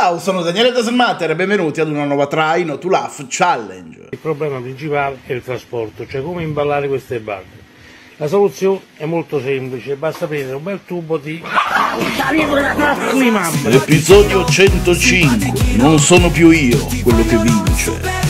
Ciao, sono Daniele Daselmater e benvenuti ad una nuova Traino to Laugh Challenge. Il problema principale è il trasporto, cioè come imballare queste barche. La soluzione è molto semplice, basta prendere un bel tubo di... Episodio 105. Non sono più io quello che vince.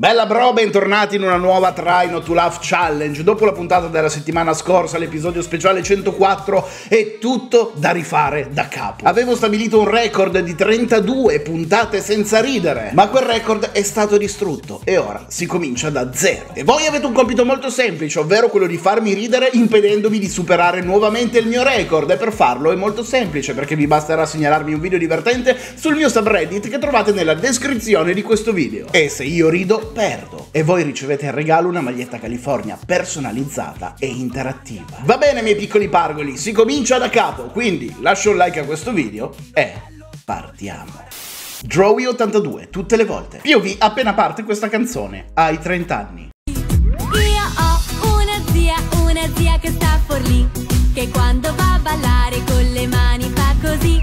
Bella bro, bentornati in una nuova Traino to Love Challenge. Dopo la puntata della settimana scorsa, l'episodio speciale 104, è tutto da rifare da capo. Avevo stabilito un record di 32 puntate senza ridere, ma quel record è stato distrutto e ora si comincia da zero. E voi avete un compito molto semplice, ovvero quello di farmi ridere impedendomi di superare nuovamente il mio record. E per farlo è molto semplice, perché vi basterà segnalarmi un video divertente sul mio subreddit che trovate nella descrizione di questo video. E se io rido, perdo e voi ricevete in regalo una maglietta California personalizzata e interattiva. Va bene miei piccoli pargoli, si comincia da capo, quindi lascio un like a questo video e partiamo. Drowy82, tutte le volte. POV appena parte questa canzone, hai 30 anni. Io ho una zia, una zia che sta a Forlì, che quando va a ballare con le mani fa così,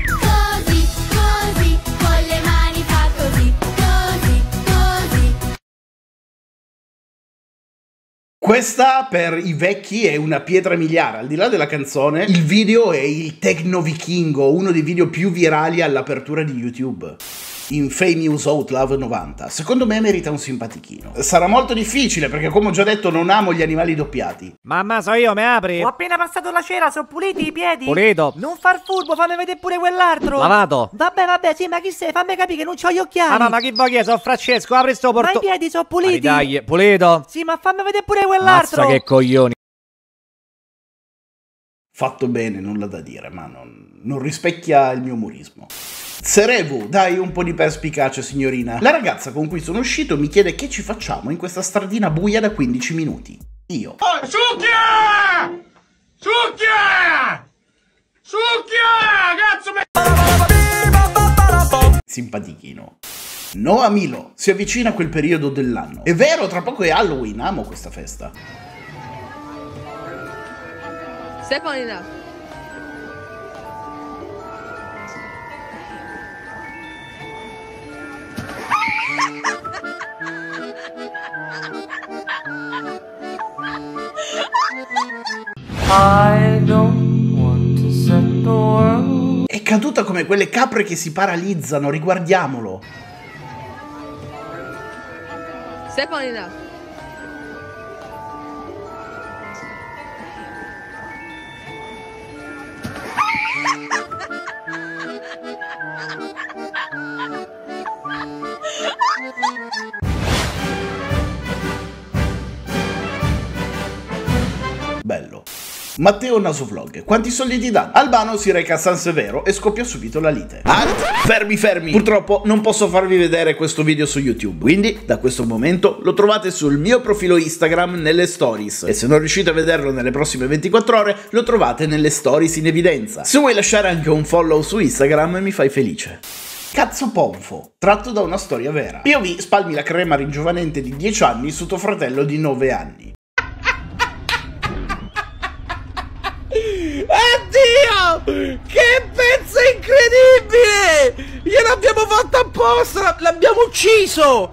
Questa per i vecchi è una pietra miliare, al di là della canzone, il video è il Tecno Vichingo, uno dei video più virali all'apertura di YouTube. Infamous Outlaw 90. Secondo me merita un simpatichino. Sarà molto difficile perché come ho già detto non amo gli animali doppiati. Mamma, so io, mi apri? Ho appena passato la cera, sono puliti i piedi? Pulito. Non far furbo, fammi vedere pure quell'altro. Lavato. Vabbè, vabbè, sì, ma chi sei? Fammi capire che non c'ho gli occhiali. Ah, no, ma chi vuoi che sono Francesco? Apri sto Ma porto... i piedi sono puliti. Dai, pulito. Sì, ma fammi vedere pure quell'altro. Mazza che coglioni. Fatto bene, nulla da dire, ma non, non rispecchia il mio umorismo. Serevu, dai un po' di perspicacia signorina. La ragazza con cui sono uscito mi chiede che ci facciamo in questa stradina buia da 15 minuti. Io. Succhia! Succhia! Succhia! Cazzo me... simpatichino. Noah Milo si avvicina a quel periodo dell'anno. È vero, tra poco è Halloween, amo questa festa. Second enough. I È caduta come quelle capre che si paralizzano, riguardiamolo. Second enough. Bello. Matteo Nasovlog, quanti soldi ti dà? Albano si reca a San Severo e scoppia subito la lite. Alt, fermi fermi! Purtroppo non posso farvi vedere questo video su YouTube, quindi da questo momento lo trovate sul mio profilo Instagram nelle stories e se non riuscite a vederlo nelle prossime 24 ore lo trovate nelle stories in evidenza. Se vuoi lasciare anche un follow su Instagram mi fai felice. Cazzo Ponfo, tratto da una storia vera. POV spalmi la crema ringiovanente di 10 anni su tuo fratello di 9 anni. Che pezzo incredibile! Gliel'abbiamo fatto apposta! L'abbiamo ucciso!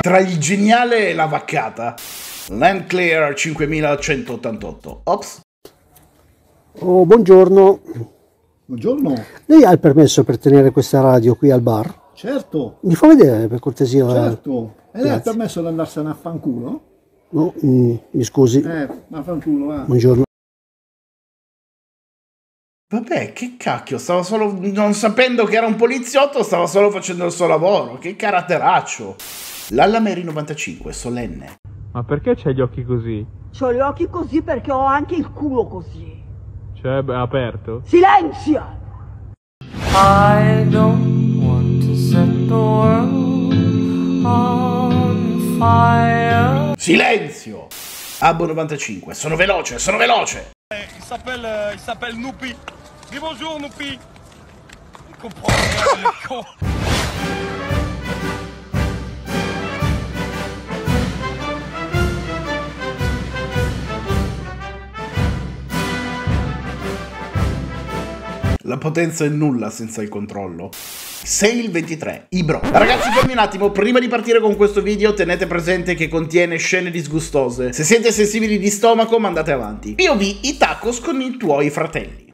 Tra il geniale e la vaccata. Land Clear 5188. Ops. Oh, buongiorno. Buongiorno, Lei ha il permesso per tenere questa radio qui al bar? certo, Mi fa vedere per cortesia? certo. E lei ha permesso di andarsene a fanculo? No, mm, mi scusi. Eh, a fanculo, eh. Buongiorno. Vabbè, che cacchio, stava solo. Non sapendo che era un poliziotto, stava solo facendo il suo lavoro. Che caratteraccio. L'Allameri 95, solenne. Ma perché c'hai gli occhi così? Ho gli occhi così perché ho anche il culo così. Cioè, beh, aperto? Silenzio! I don't Silenzio! Abbo 95, sono veloce, sono veloce! Il s'appelle, il s'appelle Noupi. Dis bonjour Noupi. Il La potenza è nulla senza il controllo. Sei il 23, Ibro. Ragazzi, fermi un attimo. Prima di partire con questo video, tenete presente che contiene scene disgustose. Se siete sensibili di stomaco, mandate avanti. POV i tacos con i tuoi fratelli.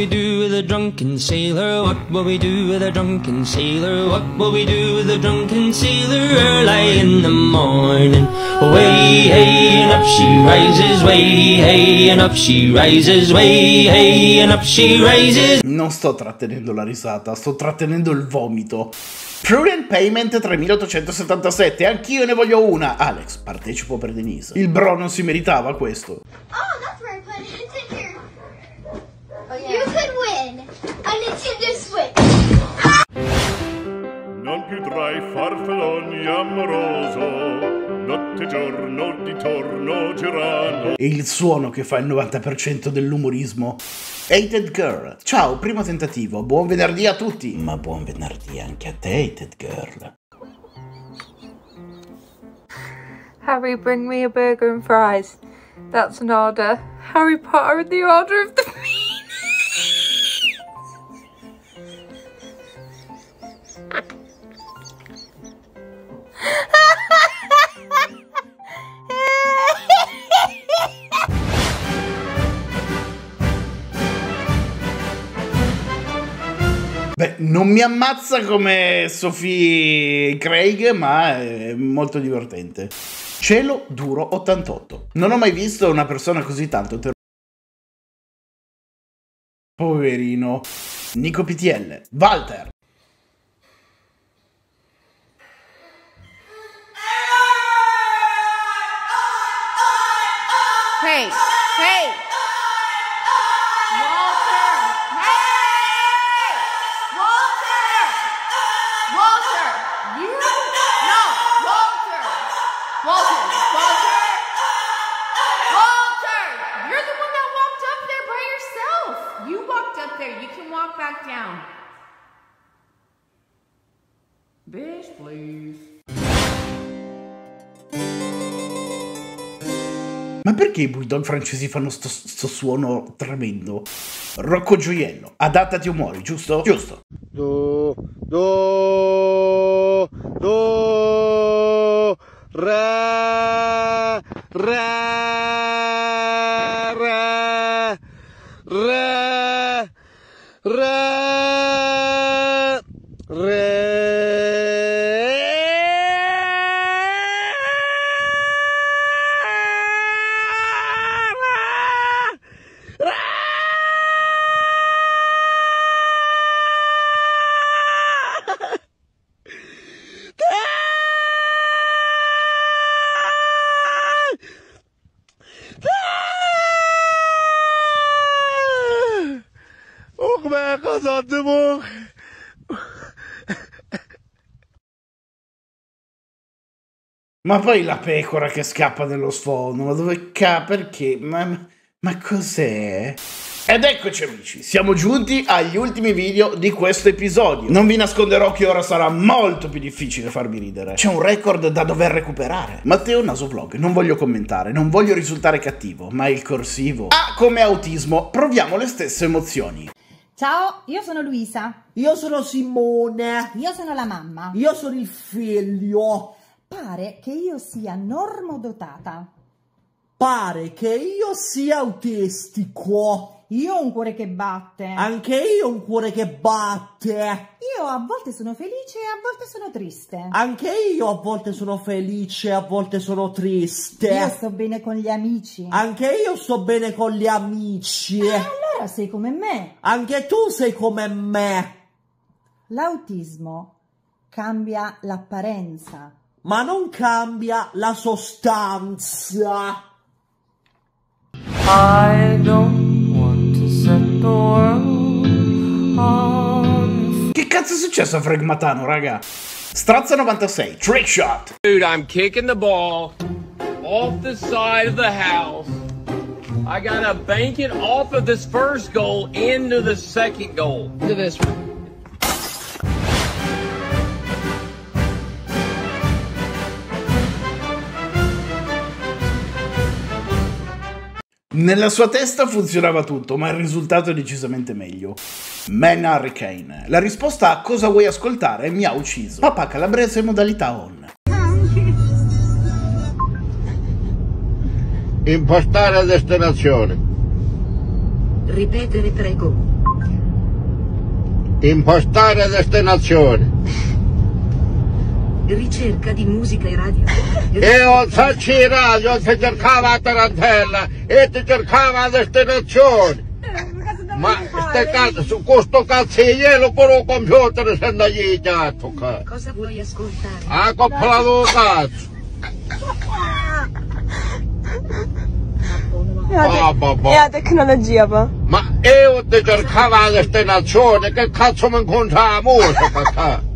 We do with a drunken sailor? What will we do with a drunken sailor? What will we do with a drunken sailor early in the morning? Way hey and up she rises, way hey and up she rises, way hey and up she rises. Non sto trattenendo la risata, sto trattenendo il vomito. Prudent Payment 3877, anch'io ne voglio una. Alex, partecipo per Denise. Il bro non si meritava questo. Oh, that's where I put it. It's in here. You could win a Nintendo Switch. Non più tra i farfalloni amoroso, notte e giorno di torno girano. E il suono che fa il 90% dell'umorismo. Hated Girl. Ciao, primo tentativo. Buon venerdì a tutti. Ma buon venerdì anche a te, Hated Girl. Harry, bring me a burger and fries. That's an order. Harry Potter and the Order of the mi ammazza come Sophie Craig, ma è molto divertente. Cielo duro 88. Non ho mai visto una persona così tanto ter- Poverino. Nico PTL. Walter. Walter. Walter. Walter. You're the one that walked up there by yourself. You walked up there. You can walk back down. Bitch, please. Ma perché i bulldog francesi fanno sto, sto suono tremendo? Rocco Gioiello. Adattati o muori, giusto? Giusto. Do, do, Ma poi la pecora che scappa nello sfondo, ma dove ca... perché? Ma, ma cos'è? Ed eccoci amici, siamo giunti agli ultimi video di questo episodio. Non vi nasconderò che ora sarà molto più difficile farvi ridere. C'è un record da dover recuperare. Matteo Nasovlog, non voglio commentare, non voglio risultare cattivo, ma il corsivo ha come autismo, proviamo le stesse emozioni. Ciao, io sono Luisa. Io sono Simone. Io sono la mamma. Io sono il figlio. Pare che io sia normodotata. Pare che io sia autistico. Io ho un cuore che batte. Anche io ho un cuore che batte. Io a volte sono felice e a volte sono triste. Anche io a volte sono felice, a volte sono triste. Io sto bene con gli amici. Anche io sto bene con gli amici. Ah, allora sei come me. Anche tu sei come me. L'autismo cambia l'apparenza. Ma non cambia la sostanza. I don't want to set the world on Che cazzo è successo a Fregmatano, raga? Strazza 96, trick shot. Dude, I'm kicking the ball off the side of the house. I gotta bank it off of this first goal into the second goal. To this one. Nella sua testa funzionava tutto, ma il risultato è decisamente meglio. Man Hurricane. La risposta a cosa vuoi ascoltare mi ha ucciso. Papà calabrese modalità on. Impostare destinazione. Ripetere prego. Impostare destinazione. Ricerca di musica e radio. E non facci radio, si cercava la tarantella e ti cercava la destinazione. Ma ste cazzo, su questo cazziglielo con un computer se non gli dato, cazzo. Cosa vuoi ascoltare? Ha comprato un cazzo. Ah, babà. È la tecnologia, pa. Ma io ti cercava la destinazione, che cazzo mi incontra la musica, cazzo?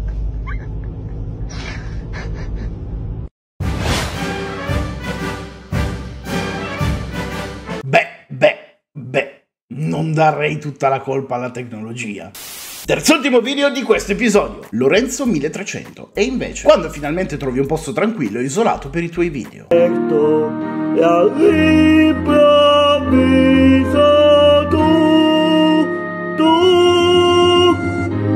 Darei tutta la colpa alla tecnologia. Terzultimo video di questo episodio, Lorenzo 1300. E invece, quando finalmente trovi un posto tranquillo e isolato per i tuoi video. All'improvviso tu, tu,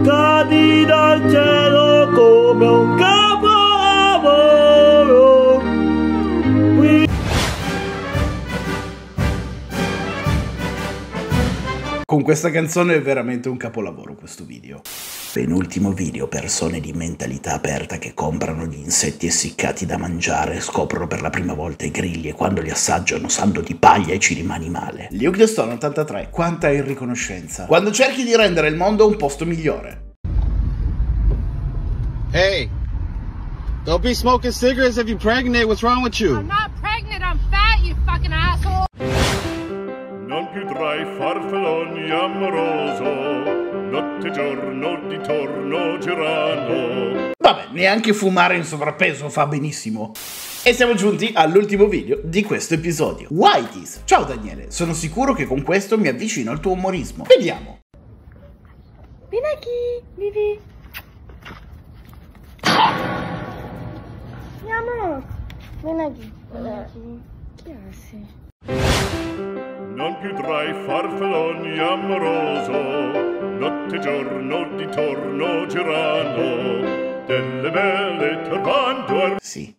cadi dal cielo Con questa canzone è veramente un capolavoro questo video. Penultimo video, persone di mentalità aperta che comprano gli insetti essiccati da mangiare e scoprono per la prima volta i grilli e quando li assaggiano sanno di paglia e ci rimani male. Luke The Stone 83, quanta irriconoscenza. Quando cerchi di rendere il mondo un posto migliore. Hey, don't be smoking cigarettes if you're pregnant. What's wrong with you? not Non più tra i farfalloni amoroso, notte e giorno di torno girano. Vabbè, neanche fumare in sovrappeso fa benissimo. E siamo giunti all'ultimo video di questo episodio. Whiteys! Ciao Daniele, sono sicuro che con questo mi avvicino al tuo umorismo. Vediamo. Qui, Vivi. Andiamo. Vieni qui. Vieni qui. Non più tra i farfalloni amoroso, notte e giorno di torno girano, delle belle turbando Sì.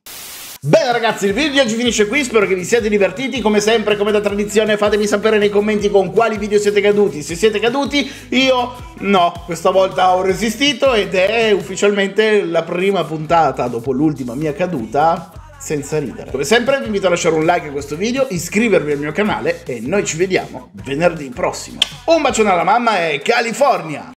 Bene ragazzi, il video di oggi finisce qui, spero che vi siate divertiti, come sempre, come da tradizione, fatemi sapere nei commenti con quali video siete caduti, se siete caduti, io no, questa volta ho resistito ed è ufficialmente la prima puntata dopo l'ultima mia caduta senza ridere. Come sempre vi invito a lasciare un like a questo video, iscrivervi al mio canale e noi ci vediamo venerdì prossimo. Un bacione alla mamma e California!